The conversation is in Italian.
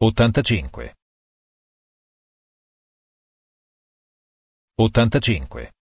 Ottantacinque. Ottantacinque.